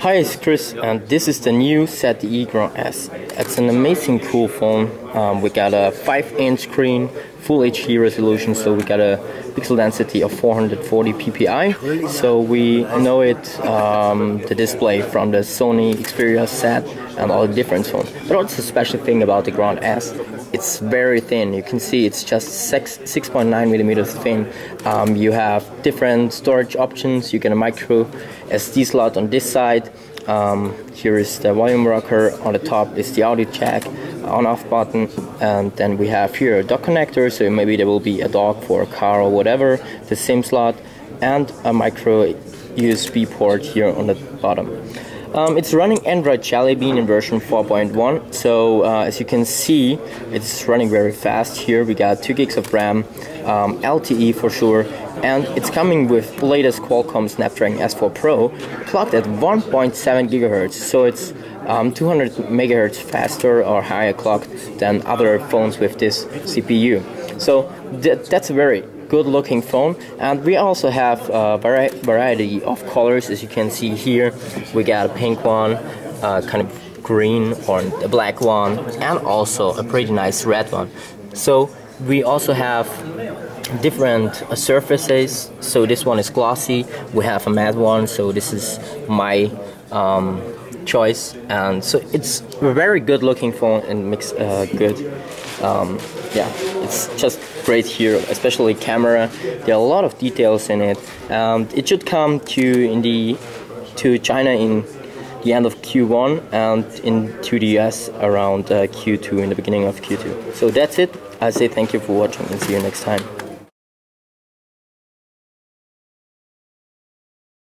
Hi, it's Chris, and this is the new ZTE Grand S. It's an amazing cool phone. Um, we got a 5-inch screen, full HD resolution, so we got a pixel density of 440 ppi. So we know it, um, the display from the Sony Xperia Z and all the different phones. But what's the special thing about the Grand S? It's very thin. You can see it's just 6.9 millimeters thin. Um, you have different storage options. You get a micro SD slot on this side. Um, here is the volume rocker. On the top is the audio jack, on-off button, and then we have here a dock connector. So maybe there will be a dock for a car or whatever. The SIM slot and a micro USB port here on the bottom. Um, it's running Android Jelly Bean in version 4.1 so uh, as you can see it's running very fast here we got 2 gigs of RAM um, LTE for sure and it's coming with latest Qualcomm Snapdragon S4 Pro clocked at 1.7 gigahertz so it's um, 200 megahertz faster or higher clock than other phones with this CPU so th that's a very good looking phone. And we also have a vari variety of colors. As you can see here we got a pink one uh, kind of green or a black one and also a pretty nice red one. So we also have different surfaces. So this one is glossy. We have a matte one. So this is my um, choice and so it's a very good looking phone and makes uh, good. Um, yeah it's just great here especially camera. There are a lot of details in it. And it should come to in the to China in the end of Q1 and into the US around uh, Q2 in the beginning of Q2 so that's it. I say thank you for watching and see you next time